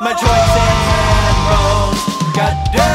my joints and bones. got damn.